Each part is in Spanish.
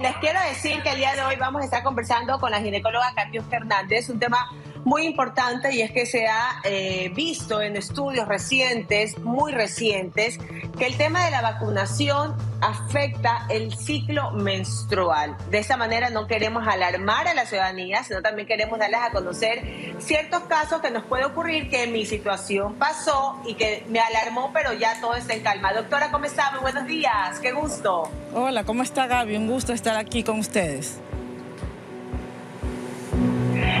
les quiero decir que el día de hoy vamos a estar conversando con la ginecóloga Catius Hernández, un tema muy importante y es que se ha eh, visto en estudios recientes, muy recientes, que el tema de la vacunación afecta el ciclo menstrual. De esa manera no queremos alarmar a la ciudadanía, sino también queremos darles a conocer ciertos casos que nos puede ocurrir que mi situación pasó y que me alarmó, pero ya todo está en calma. Doctora, ¿cómo está? Muy buenos días, qué gusto. Hola, ¿cómo está Gaby? Un gusto estar aquí con ustedes.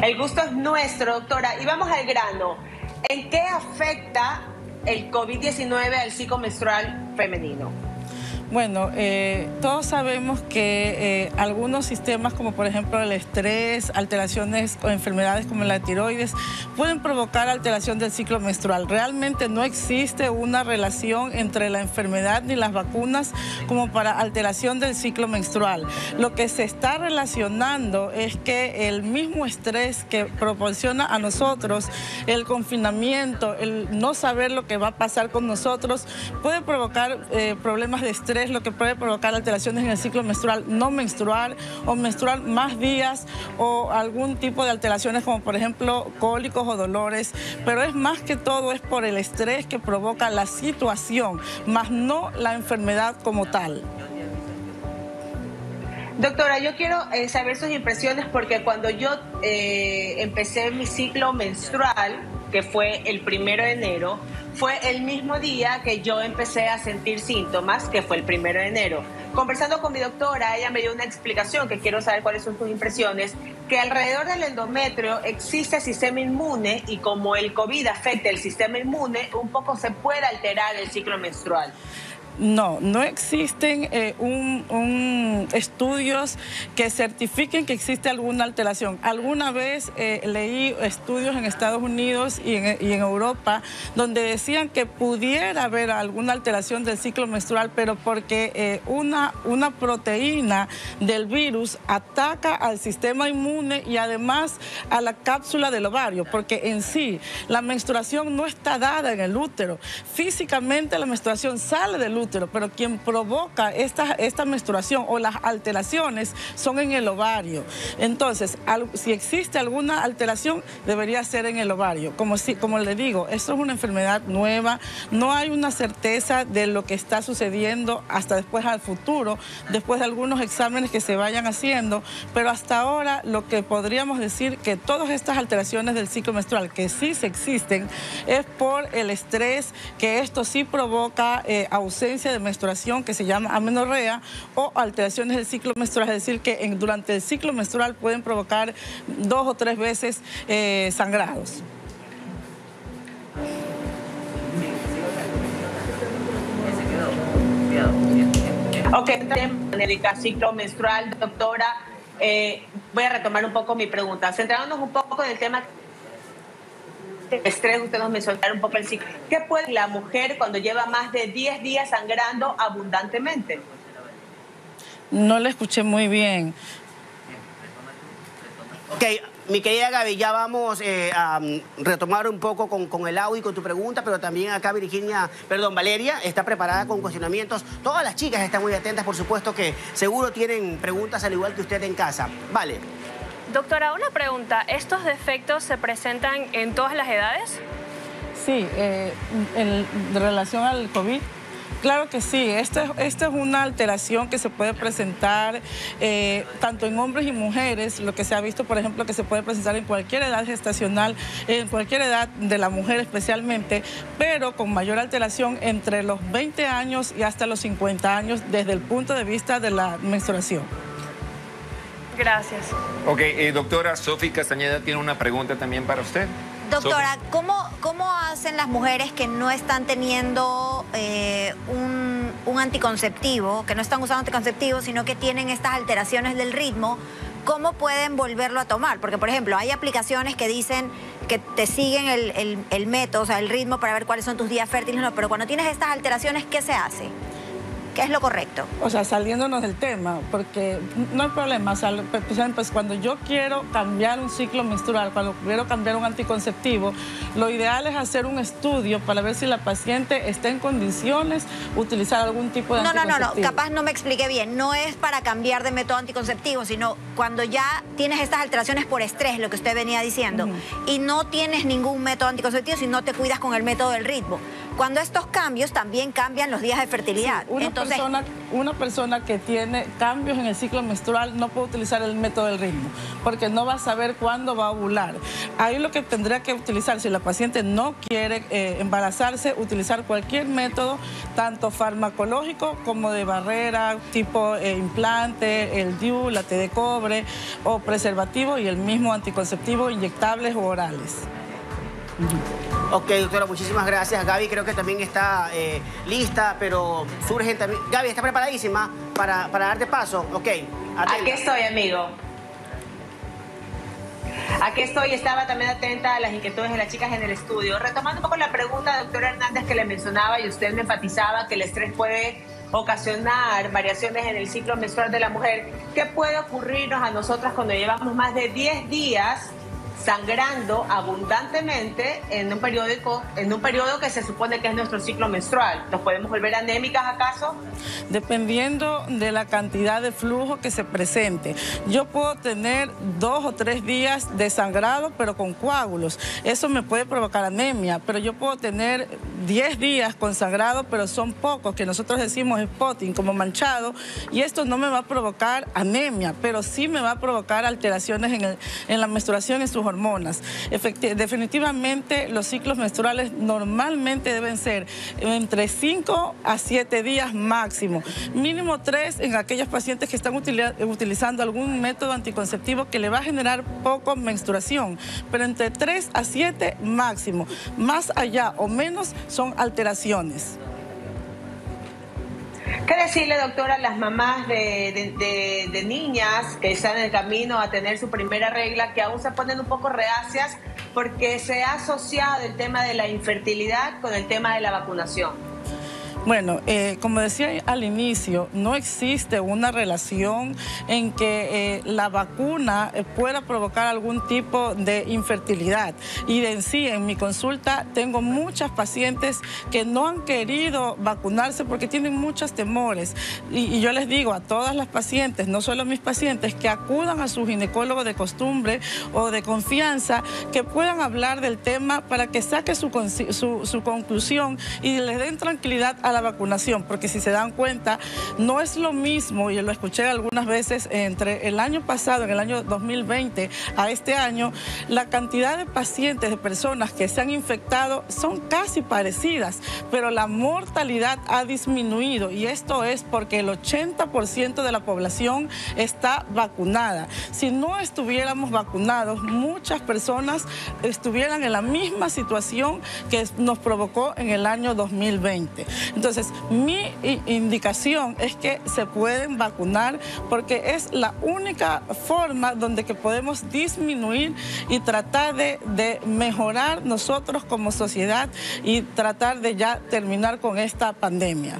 El gusto es nuestro, doctora. Y vamos al grano. ¿En qué afecta el COVID-19 al ciclo menstrual femenino? Bueno, eh, todos sabemos que eh, algunos sistemas, como por ejemplo el estrés, alteraciones o enfermedades como la tiroides, pueden provocar alteración del ciclo menstrual. Realmente no existe una relación entre la enfermedad ni las vacunas como para alteración del ciclo menstrual. Lo que se está relacionando es que el mismo estrés que proporciona a nosotros el confinamiento, el no saber lo que va a pasar con nosotros, puede provocar eh, problemas de estrés lo que puede provocar alteraciones en el ciclo menstrual no menstrual o menstrual más días o algún tipo de alteraciones como por ejemplo cólicos o dolores, pero es más que todo es por el estrés que provoca la situación, más no la enfermedad como tal. Doctora, yo quiero eh, saber sus impresiones porque cuando yo eh, empecé mi ciclo menstrual, que fue el primero de enero, fue el mismo día que yo empecé a sentir síntomas, que fue el primero de enero. Conversando con mi doctora, ella me dio una explicación que quiero saber cuáles son tus impresiones, que alrededor del endometrio existe sistema inmune y como el COVID afecta el sistema inmune, un poco se puede alterar el ciclo menstrual. No, no existen eh, un, estudios que certifiquen que existe alguna alteración. Alguna vez eh, leí estudios en Estados Unidos y en, Europa donde decían que pudiera haber alguna alteración del ciclo menstrual, pero porque eh, una, una proteína del virus ataca al sistema inmune y además a la cápsula del ovario, porque en sí la menstruación no está dada en el útero. Físicamente la menstruación sale del útero pero quien provoca esta, esta menstruación o las alteraciones son en el ovario. Entonces, si existe alguna alteración, debería ser en el ovario. Como, si, como le digo, esto es una enfermedad nueva, no hay una certeza de lo que está sucediendo hasta después al futuro, después de algunos exámenes que se vayan haciendo, pero hasta ahora lo que podríamos decir que todas estas alteraciones del ciclo menstrual, que sí se existen, es por el estrés, que esto sí provoca eh, ausencia de menstruación que se llama amenorrea o alteraciones del ciclo menstrual, es decir, que durante el ciclo menstrual pueden provocar dos o tres veces eh, sangrados. Ok, médica, ciclo menstrual, doctora. Eh, voy a retomar un poco mi pregunta, centrándonos un poco en el tema estrés, usted nos mencionó un poco el ciclo. ¿Qué puede la mujer cuando lleva más de 10 días sangrando abundantemente? No le escuché muy bien. Ok, mi querida Gaby, ya vamos eh, a mm, retomar un poco con, con, el audio y con tu pregunta, pero también acá Virginia, perdón, Valeria está preparada con cuestionamientos. Todas las chicas están muy atentas, por supuesto que seguro tienen preguntas al igual que usted en casa. Vale. Doctora, una pregunta. ¿Estos defectos se presentan en todas las edades? Sí, eh, en, relación al COVID, Claro que sí, esta es una alteración que se puede presentar eh, tanto en hombres y mujeres, lo que se ha visto, por ejemplo, que se puede presentar en cualquier edad gestacional, en cualquier edad de la mujer especialmente, pero con mayor alteración entre los 20 años y hasta los 50 años desde el punto de vista de la menstruación. Gracias. Ok, eh, doctora Sofi Castañeda tiene una pregunta también para usted. Doctora, ¿cómo, ¿cómo hacen las mujeres que no están teniendo eh, un, un anticonceptivo, que no están usando anticonceptivos, sino que tienen estas alteraciones del ritmo? ¿Cómo pueden volverlo a tomar? Porque, por ejemplo, hay aplicaciones que dicen que te siguen el, el, el método, o sea, el ritmo para ver cuáles son tus días fértiles, no, pero cuando tienes estas alteraciones, ¿qué se hace? ¿Qué es lo correcto? O sea, saliéndonos del tema, porque no hay problema. O sea, pues, cuando yo quiero cambiar un ciclo menstrual, cuando quiero cambiar un anticonceptivo, lo ideal es hacer un estudio para ver si la paciente está en condiciones de utilizar algún tipo de no, anticonceptivo. No, no, no, capaz no me expliqué bien. No es para cambiar de método anticonceptivo, sino cuando ya tienes estas alteraciones por estrés, lo que usted venía diciendo, y no tienes ningún método anticonceptivo si no te cuidas con el método del ritmo. Cuando estos cambios también cambian los días de fertilidad. una, persona, una persona que tiene cambios en el ciclo menstrual no puede utilizar el método del ritmo, porque no va a saber cuándo va a ovular. Ahí lo que tendría que utilizar, si la paciente no quiere eh, embarazarse, utilizar cualquier método, tanto farmacológico como de barrera, tipo eh, implante, el DIU, la T de cobre o preservativo y el mismo anticonceptivo inyectables o orales. Ok, doctora, muchísimas gracias. Gaby creo que también está eh, lista, pero surgen también... Gaby, ¿está preparadísima para, para darte paso? Ok. Aquí estoy, amigo. Aquí estoy, estaba también atenta a las inquietudes de las chicas en el estudio. Retomando un poco la pregunta, doctora Hernández, que le mencionaba y usted me enfatizaba que el estrés puede ocasionar variaciones en el ciclo menstrual de la mujer. ¿Qué puede ocurrirnos a nosotras cuando llevamos más de 10 días sangrando abundantemente en un periódico, en un periodo que se supone que es nuestro ciclo menstrual. ¿Nos podemos volver anémicas acaso? Dependiendo de la cantidad de flujo que se presente. Yo puedo tener dos o tres días de sangrado, pero con coágulos. Eso me puede provocar anemia, pero yo puedo tener 10 días con sangrado, pero son pocos, que nosotros decimos spotting, como manchado, y esto no me va a provocar anemia, pero sí me va a provocar alteraciones en, en la menstruación, en sus hormonas. definitivamente los ciclos menstruales normalmente deben ser entre 5 a 7 días máximo, mínimo 3 en aquellos pacientes que están utilizando algún método anticonceptivo que le va a generar poco menstruación, pero entre 3 a 7 máximo, más allá o menos son alteraciones. ¿Qué decirle, doctora, a las mamás de, niñas que están en el camino a tener su primera regla, que aún se ponen un poco reacias porque se ha asociado el tema de la infertilidad con el tema de la vacunación? Bueno, eh, como decía al inicio, no existe una relación en que eh, la vacuna eh, pueda provocar algún tipo de infertilidad. Y en sí, en mi consulta, tengo muchas pacientes que no han querido vacunarse porque tienen muchos temores. Y, yo les digo a todas las pacientes, no solo a mis pacientes, que acudan a su ginecólogo de costumbre o de confianza, que puedan hablar del tema para que saque su, su, su conclusión y les den tranquilidad a la vacunación, porque si se dan cuenta, no es lo mismo, y lo escuché algunas veces, entre el año pasado, en el año 2020, a este año, la cantidad de pacientes, de personas que se han infectado son casi parecidas, pero la mortalidad ha disminuido y esto es porque el 80% de la población está vacunada. Si no estuviéramos vacunados, muchas personas estuvieran en la misma situación que nos provocó en el año 2020. Entonces, mi indicación es que se pueden vacunar porque es la única forma donde que podemos disminuir y tratar de, de mejorar nosotros como sociedad y tratar de ya terminar con esta pandemia.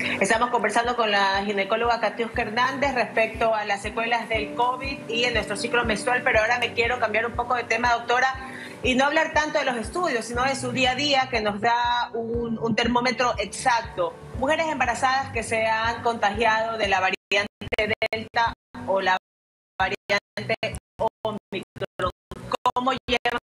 Estamos conversando con la ginecóloga Katiuska Hernández respecto a las secuelas del COVID y en nuestro ciclo menstrual, pero ahora me quiero cambiar un poco de tema, doctora y no hablar tanto de los estudios, sino de su día a día que nos da un, un termómetro exacto. Mujeres embarazadas que se han contagiado de la variante Delta o la variante Omicron, ¿cómo llevan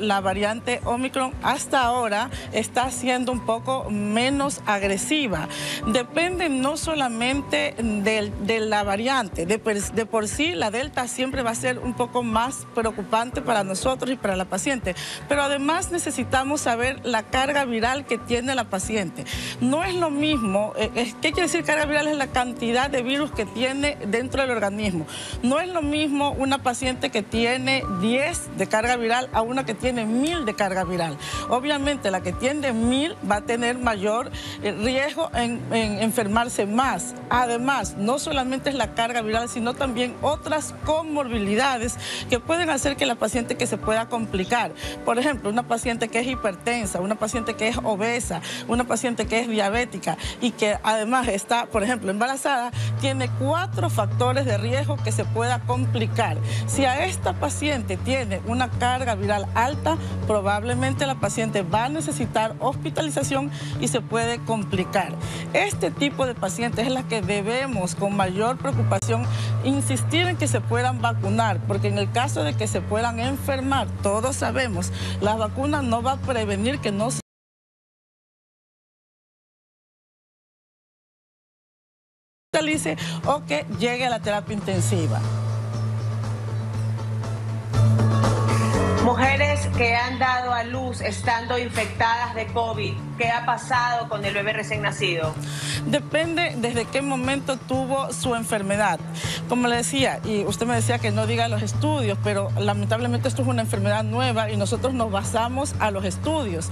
la variante Omicron hasta ahora está siendo un poco menos agresiva. Depende no solamente de, la variante, de, de, por sí la Delta siempre va a ser un poco más preocupante para nosotros y para la paciente, pero además necesitamos saber la carga viral que tiene la paciente. No es lo mismo, eh, ¿qué quiere decir carga viral? Es la cantidad de virus que tiene dentro del organismo. No es lo mismo una paciente que tiene 10 de carga viral a una que tiene tiene mil de carga viral. Obviamente la que tiene mil va a tener mayor eh, riesgo en, enfermarse más. Además, no solamente es la carga viral, sino también otras comorbilidades que pueden hacer que la paciente que se pueda complicar. Por ejemplo, una paciente que es hipertensa, una paciente que es obesa, una paciente que es diabética y que además está, por ejemplo, embarazada, tiene cuatro factores de riesgo que se pueda complicar. Si a esta paciente tiene una carga viral alta, probablemente la paciente va a necesitar hospitalización y se puede complicar. Este tipo de pacientes es la que debemos con mayor preocupación insistir en que se puedan vacunar, porque en el caso de que se puedan enfermar, todos sabemos, la vacuna no va a prevenir que no se o que llegue a la terapia intensiva. Mujeres que han dado a luz estando infectadas de COVID, ¿qué ha pasado con el bebé recién nacido? Depende desde qué momento tuvo su enfermedad. Como le decía, y usted me decía que no diga los estudios, pero lamentablemente esto es una enfermedad nueva y nosotros nos basamos a los estudios.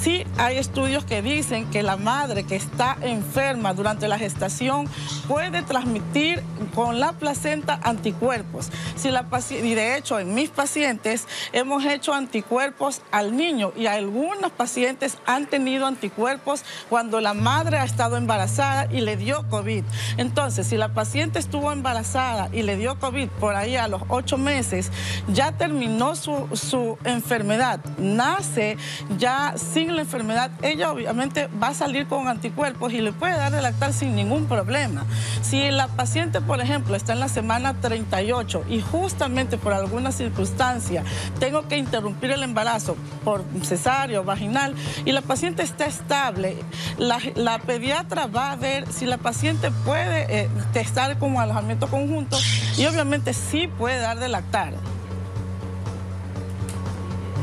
Sí hay estudios que dicen que la madre que está enferma durante la gestación puede transmitir con la placenta anticuerpos. Si la y de hecho en mis pacientes hemos hecho anticuerpos al niño y algunos pacientes han tenido anticuerpos cuando la madre ha estado embarazada y le dio COVID. Entonces, si la paciente estuvo embarazada y le dio COVID por ahí a los ocho meses, ya terminó su, su enfermedad, nace ya sin la enfermedad, ella obviamente va a salir con anticuerpos y le puede dar de lactar sin ningún problema. Si la paciente, por ejemplo, está en la semana 38 y justamente por alguna circunstancia tengo que interrumpir el embarazo por cesárea vaginal y la paciente está estable, la, pediatra va a ver si la paciente puede eh, estar como alojamiento conjunto y obviamente sí puede dar de lactar.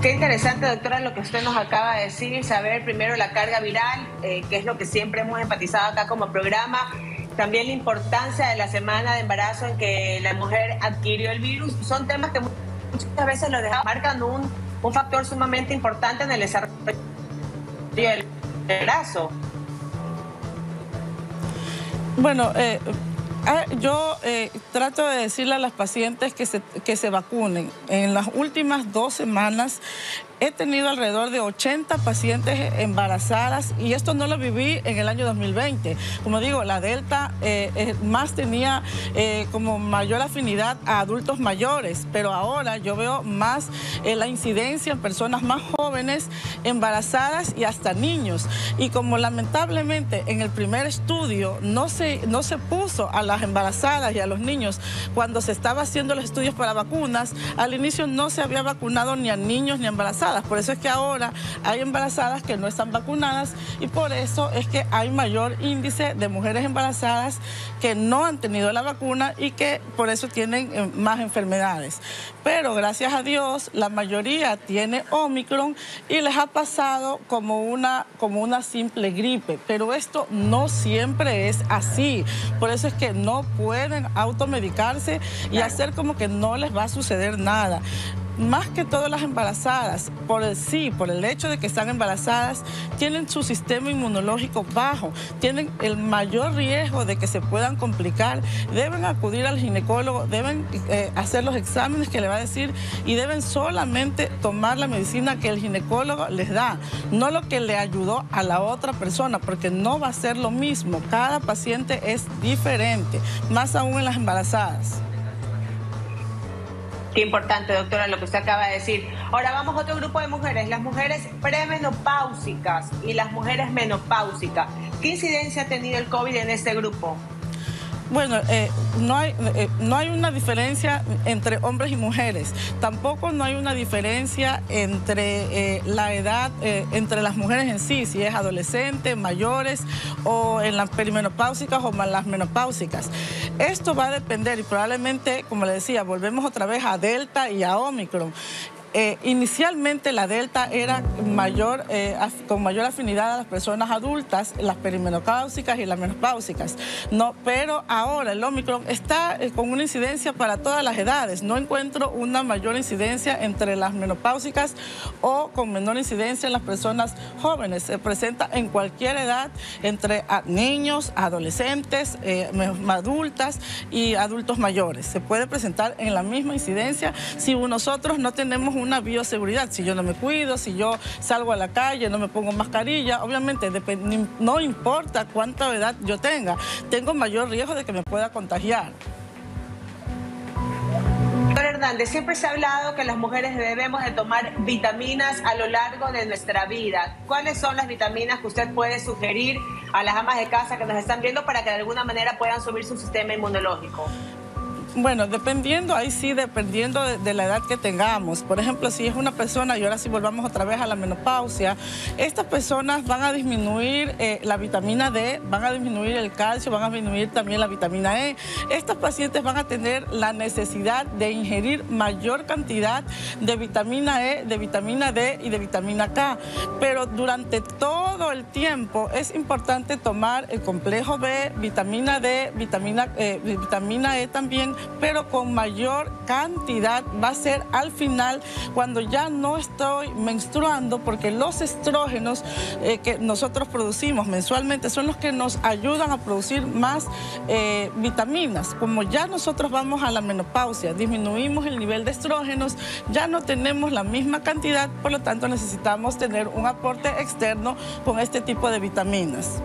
Qué interesante, doctora, lo que usted nos acaba de decir, saber primero la carga viral, eh, que es lo que siempre hemos enfatizado acá como programa, también la importancia de la semana de embarazo en que la mujer adquirió el virus, son temas que muchas veces lo dejamos, marcan un, un factor sumamente importante en el desarrollo embarazo. Bueno, eh, ah, yo eh, trato de decirle a las pacientes que se, que se vacunen. En las últimas dos semanas he tenido alrededor de 80 pacientes embarazadas y esto no lo viví en el año 2020. Como digo, la Delta eh, eh, más tenía eh, como mayor afinidad a adultos mayores, pero ahora yo veo más la incidencia en personas más jóvenes, embarazadas y hasta niños. Y como lamentablemente en el primer estudio no se, no se puso a las embarazadas y a los niños cuando se estaba haciendo los estudios para vacunas, al inicio no se había vacunado ni a niños ni a embarazadas por eso es que ahora hay embarazadas que no están vacunadas y por eso es que hay mayor índice de mujeres embarazadas que no han tenido la vacuna y que por eso tienen eh, más enfermedades. Pero gracias a Dios la mayoría tiene Omicron y les ha pasado como una, como una simple gripe. Pero esto no siempre es así. Por eso es que no pueden automedicarse y hacer como que no les va a suceder nada más que todas las embarazadas, por el sí, por el hecho de que están embarazadas, tienen su sistema inmunológico bajo, tienen el mayor riesgo de que se puedan complicar, deben acudir al ginecólogo, deben eh, hacer los exámenes que le va a decir y deben solamente tomar la medicina que el ginecólogo les da, no lo que le ayudó a la otra persona, porque no va a ser lo mismo, cada paciente es diferente, más aún en las embarazadas. Qué importante, doctora, lo que usted acaba de decir. Ahora vamos a otro grupo de mujeres, las mujeres premenopáusicas y las mujeres menopáusicas. ¿Qué incidencia ha tenido el COVID en este grupo? Bueno, eh, no, hay, eh, no hay una diferencia entre hombres y mujeres. Tampoco no hay una diferencia entre eh, la edad, entre las mujeres en sí, si es adolescente, mayores o en las perimenopáusicas o en las menopáusicas. Esto va a depender y probablemente, como le decía, volvemos otra vez a Delta y a Omicron Eh, inicialmente la delta era mayor, eh, con mayor afinidad a las personas adultas, las perimenopáusicas y las menopáusicas. No, pero ahora el Omicron está eh, con una incidencia para todas las edades. No encuentro una mayor incidencia entre las menopáusicas o con menor incidencia en las personas jóvenes. Se presenta en cualquier edad, entre niños, adolescentes, adultas y adultos mayores. Se puede presentar en la misma incidencia si nosotros no tenemos una bioseguridad. Si yo no me cuido, si yo salgo a la calle, no me pongo mascarilla, obviamente no importa cuánta edad yo tenga, tengo mayor riesgo de que me pueda contagiar. Doctor Hernández, siempre se ha hablado que las mujeres debemos de tomar vitaminas a lo largo de nuestra vida. ¿Cuáles son las vitaminas que usted puede sugerir a las amas de casa que nos están viendo para que de alguna manera puedan subir su sistema inmunológico? Bueno, dependiendo, ahí sí, dependiendo de, la edad que tengamos. Por ejemplo, si es una persona, y ahora sí volvamos otra vez a la menopausia, estas personas van a disminuir eh, la vitamina D, van a disminuir el calcio, van a disminuir también la vitamina E. Estas pacientes van a tener la necesidad de ingerir mayor cantidad de vitamina E, de vitamina D y de vitamina K. Pero durante todo el tiempo es importante tomar el complejo B, vitamina D, vitamina, eh, vitamina E también, pero con mayor cantidad va a ser al final cuando ya no estoy menstruando, porque los estrógenos eh, que nosotros producimos mensualmente son los que nos ayudan a producir más eh, vitaminas. Como ya nosotros vamos a la menopausia, disminuimos el nivel de estrógenos, ya no tenemos la misma cantidad, por lo tanto necesitamos tener un aporte externo con este tipo de vitaminas.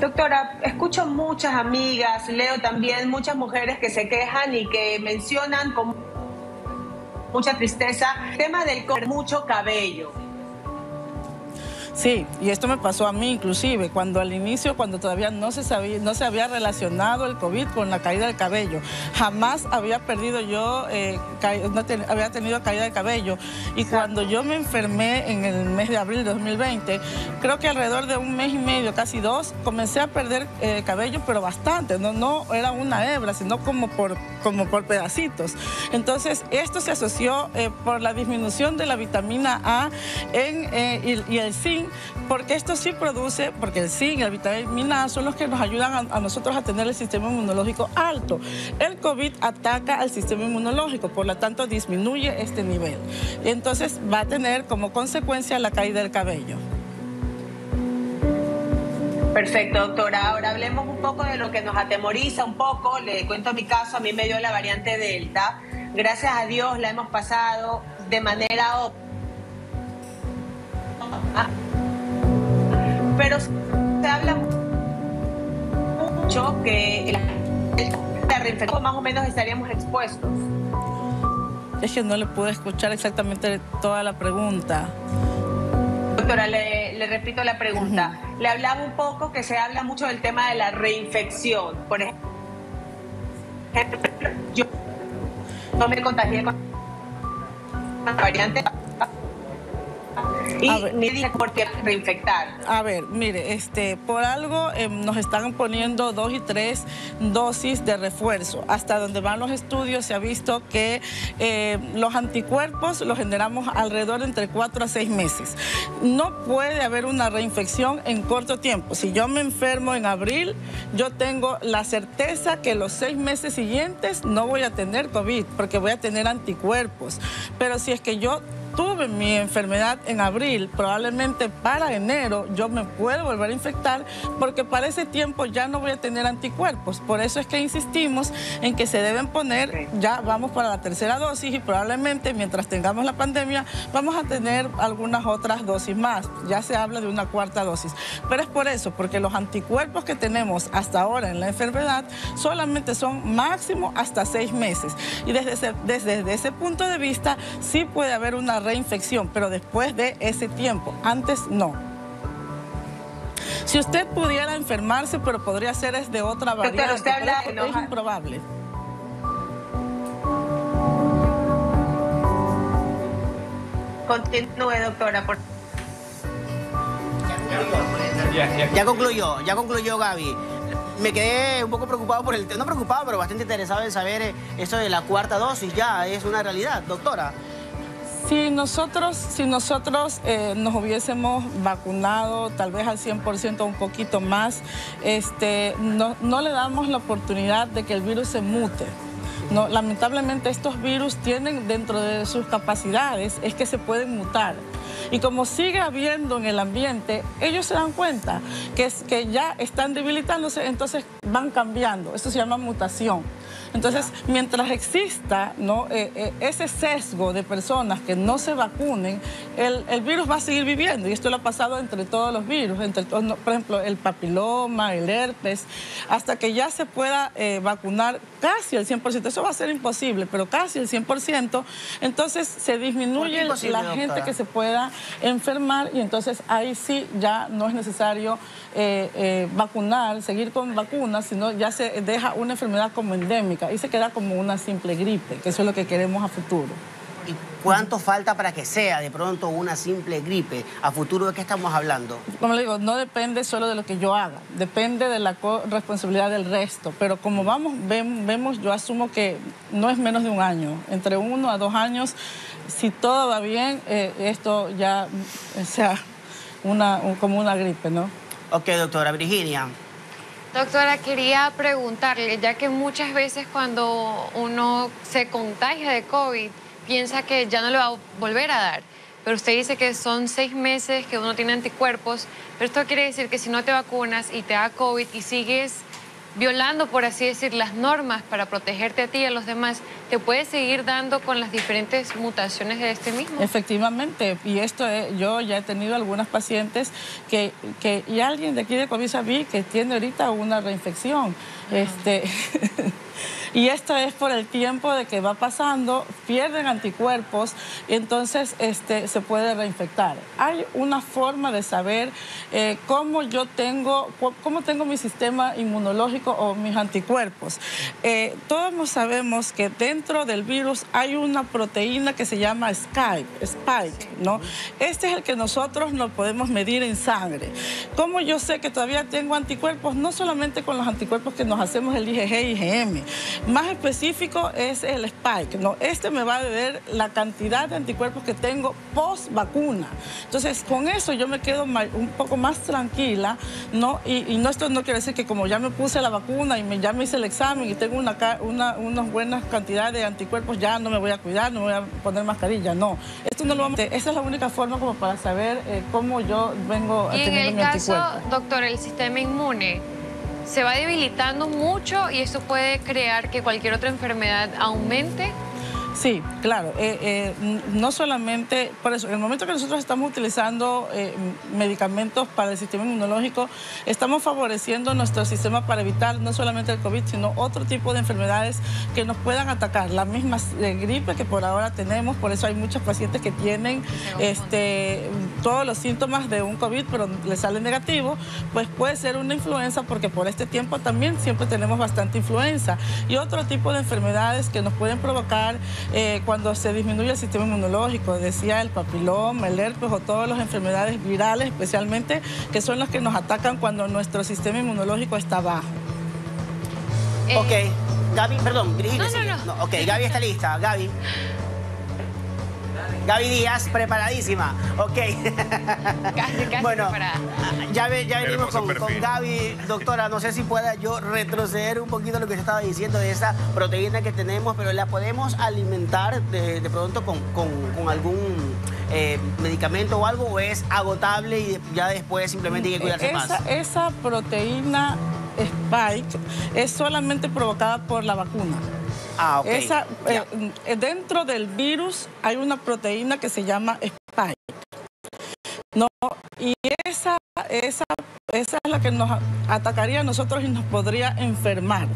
Doctora, escucho muchas amigas, leo también muchas mujeres que se quejan y que mencionan con mucha tristeza el tema del mucho cabello. Sí, y esto me pasó a mí inclusive, cuando al inicio, cuando todavía no se sabía, no se había relacionado el COVID con la caída del cabello. Jamás había perdido yo, eh, no había tenido caída de cabello. Y cuando yo me enfermé en el mes de abril de 2020, creo que alrededor de un mes y medio, casi dos, comencé a perder eh, cabello, pero bastante. No, no era una hebra, sino como por, como por pedacitos. Entonces, esto se asoció eh, por la disminución de la vitamina A en, y, y el zinc porque esto sí produce, porque el zinc la vitamina A son los que nos ayudan a, nosotros a tener el sistema inmunológico alto. El COVID ataca al sistema inmunológico, por lo tanto disminuye este nivel. Y entonces va a tener como consecuencia la caída del cabello. Perfecto, doctora. Ahora hablemos un poco de lo que nos atemoriza un poco. Le cuento mi caso, a mí me dio la variante Delta. Gracias a Dios la hemos pasado de manera pero se habla mucho que la reinfección más o menos estaríamos expuestos. Es que no le pude escuchar exactamente toda la pregunta. Doctora, le, repito la pregunta. Le hablaba un poco que se habla mucho del tema de la reinfección. Por ejemplo, yo no me contagié con la variante y a por qué reinfectar. A ver, mire, este, por algo em, nos están poniendo dos y tres dosis de refuerzo. Hasta donde van los estudios se ha visto que eh, los anticuerpos los generamos alrededor de entre cuatro a seis meses. No puede haber una reinfección en corto tiempo. Si yo me enfermo en abril, yo tengo la certeza que los seis meses siguientes no voy a tener COVID porque voy a tener anticuerpos. Pero si es que yo tuve mi enfermedad en abril, probablemente para enero yo me puedo volver a infectar porque para ese tiempo ya no voy a tener anticuerpos. Por eso es que insistimos en que se deben poner, ya vamos para la tercera dosis y probablemente mientras tengamos la pandemia vamos a tener algunas otras dosis más. Ya se habla de una cuarta dosis. Pero es por eso, porque los anticuerpos que tenemos hasta ahora en la enfermedad solamente son máximo hasta seis meses. Y desde ese, desde ese punto de vista sí puede haber una reinfección, pero después de ese tiempo, antes no. Si usted pudiera enfermarse, pero podría ser es de otra variante, usted habla, es improbable. Continúe, doctora. Por... Ya, concluyó, ya concluyó Gaby. me quedé un poco preocupado por el tema, no preocupado, pero bastante interesado en saber eh, eso de la cuarta dosis, ya es una realidad, doctora. Si nosotros, si nosotros eh, nos hubiésemos vacunado tal vez al 100% o un poquito más, este, no, le damos la oportunidad de que el virus se mute. Lamentablemente estos virus tienen dentro de sus capacidades es que se pueden mutar. Y como sigue habiendo en el ambiente, ellos se dan cuenta que, que ya están debilitándose, entonces van cambiando. Esto se llama mutación. Entonces, mientras exista ¿no? Eh, eh, ese sesgo de personas que no se vacunen, el, el, virus va a seguir viviendo. Y esto lo ha pasado entre todos los virus, entre, por ejemplo, el papiloma, el herpes, hasta que ya se pueda eh, vacunar casi el 100%. Eso va a ser imposible, pero casi el 100%. Entonces, se disminuye la gente que se pueda enfermar y entonces ahí sí ya no es necesario vacunar, seguir con vacunas, sino ya se deja una enfermedad como endémica y se queda como una simple gripe, que eso es lo que queremos a futuro. ¿Y cuánto falta para que sea de pronto una simple gripe? ¿A futuro de qué estamos hablando? Como le digo, no depende solo de lo que yo haga, depende de la responsabilidad del resto. Pero como vamos, vemos, yo asumo que no es menos de un año, entre uno a dos años, si todo va bien, eh, esto ya sea una, como una gripe, ¿no? Ok, doctora Virginia. Doctora, quería preguntarle, ya que muchas veces cuando uno se contagia de COVID, piensa que ya no le va a volver a dar. Pero usted dice que son seis meses que uno tiene anticuerpos, pero esto quiere decir que si no te vacunas y te da COVID y sigues violando, por así decir, las normas para protegerte a ti y a los demás, te puede seguir dando con las diferentes mutaciones de este mismo. Efectivamente, y esto yo ya he tenido algunas pacientes que, que y alguien de aquí de Covisa vi que tiene ahorita una reinfección. Este, Y esto es por el tiempo de que va pasando, pierden anticuerpos y entonces este, se puede reinfectar. Hay una forma de saber eh, cómo yo tengo, cómo tengo mi sistema inmunológico o mis anticuerpos. Eh, todos sabemos que dentro del virus hay una proteína que se llama Spike, Spike, ¿no? Este es el que nosotros nos podemos medir en sangre. ¿Cómo yo sé que todavía tengo anticuerpos? No solamente con los anticuerpos que nos hacemos el IgG y IgM, más específico es el spike, ¿no? Este me va a ver la cantidad de anticuerpos que tengo post vacuna. Entonces, con eso yo me quedo un poco más tranquila, ¿no? Y, no, esto no quiere decir que como ya me puse la vacuna y me, ya me hice el examen y tengo una, una, buenas cantidades de anticuerpos, ya no me voy a cuidar, no me voy a poner mascarilla, no. Esto no lo vamos a... Esa es la única forma como para saber eh, cómo yo vengo a y en el caso, doctor, el sistema inmune se va debilitando mucho y eso puede crear que cualquier otra enfermedad aumente Sí, claro. Eh, eh, no solamente, por eso, en el momento que nosotros estamos utilizando eh, medicamentos para el sistema inmunológico, estamos favoreciendo nuestro sistema para evitar no solamente el COVID, sino otro tipo de enfermedades que nos puedan atacar. La misma gripe que por ahora tenemos, por eso hay muchos pacientes que tienen este, todos los síntomas de un COVID, pero le sale negativo, pues puede ser una influenza, porque por este tiempo también siempre tenemos bastante influenza. Y otro tipo de enfermedades que nos pueden provocar eh, cuando se disminuye el sistema inmunológico, decía el papiloma, el herpes o todas las enfermedades virales especialmente, que son las que nos atacan cuando nuestro sistema inmunológico está bajo. Eh, ok, Gaby, perdón, No, no, no. Ok, Gaby está lista. Gaby. Gaby Díaz, preparadísima. Ok. Casi, casi bueno, preparada. Ya, ya venimos con, Gaby. Doctora, no sé si pueda yo retroceder un poquito lo que se estaba diciendo de esa proteína que tenemos, pero la podemos alimentar de, pronto con, algún eh, medicamento o algo, o es agotable y ya después simplemente hay que cuidarse esa, más. Esa proteína Spike es solamente provocada por la vacuna. Ah, ok. Esa, eh, dentro del virus hay una proteína que se llama spike. No, y esa, esa, esa es la que nos atacaría a nosotros y nos podría enfermar.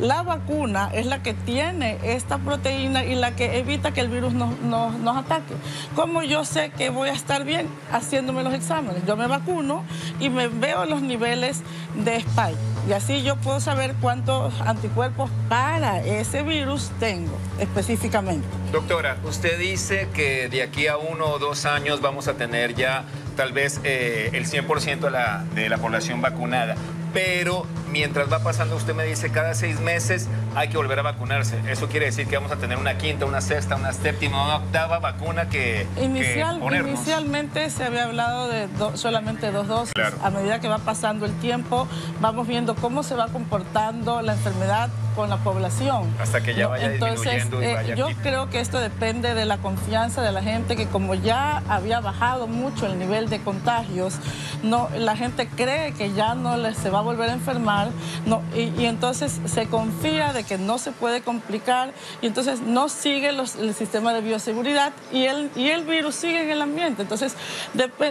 La vacuna es la que tiene esta proteína y la que evita que el virus nos, nos, ataque. ¿Cómo yo sé que voy a estar bien? Haciéndome los exámenes. Yo me vacuno y me veo los niveles de spike. Y así yo puedo saber cuántos anticuerpos para ese virus tengo específicamente. Doctora, usted dice que de aquí a uno o dos años vamos a tener ya tal vez eh, el 100% de de la población vacunada, pero mientras va pasando, usted me dice, cada seis meses hay que volver a vacunarse. Eso quiere decir que vamos a tener una quinta, una sexta, una séptima, una octava vacuna que, Inicial, que ponernos. Inicialmente se había hablado de do- solamente dos dosis. Claro. A medida que va pasando el tiempo, vamos viendo cómo se va comportando la enfermedad con la población. Hasta que ya vaya Entonces, disminuyendo y eh, vaya yo quitando. creo que esto depende de la confianza de la gente, que como ya había bajado mucho el nivel de contagios, no, la gente cree que ya no les, se va a volver a enfermar, no, y, entonces se confía de que no se puede complicar, y entonces no sigue el sistema de bioseguridad y el, y el virus sigue en el ambiente. Entonces,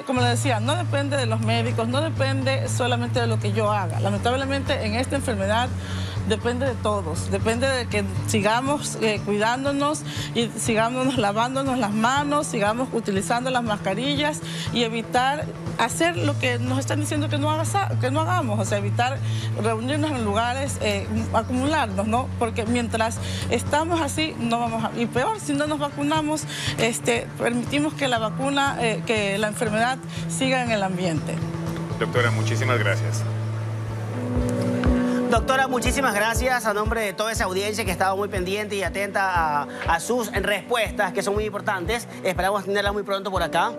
como le decía, no depende de los médicos, no depende solamente de lo que yo haga. Lamentablemente en esta enfermedad depende de todos, depende de que sigamos eh, cuidándonos y sigamos lavándonos las manos, sigamos utilizando las mascarillas y evitar hacer lo que nos están diciendo que no, haga- que no hagamos, o sea, evitar reunirnos en lugares, eh, acumularnos, ¿no? Porque mientras estamos así, no vamos a... Y peor, si no nos vacunamos, este, permitimos que la vacuna, eh, que la enfermedad siga en el ambiente. Doctora, muchísimas gracias. Doctora, muchísimas gracias a nombre de toda esa audiencia que estaba muy pendiente y atenta a, a sus respuestas, que son muy importantes. Esperamos tenerla muy pronto por acá.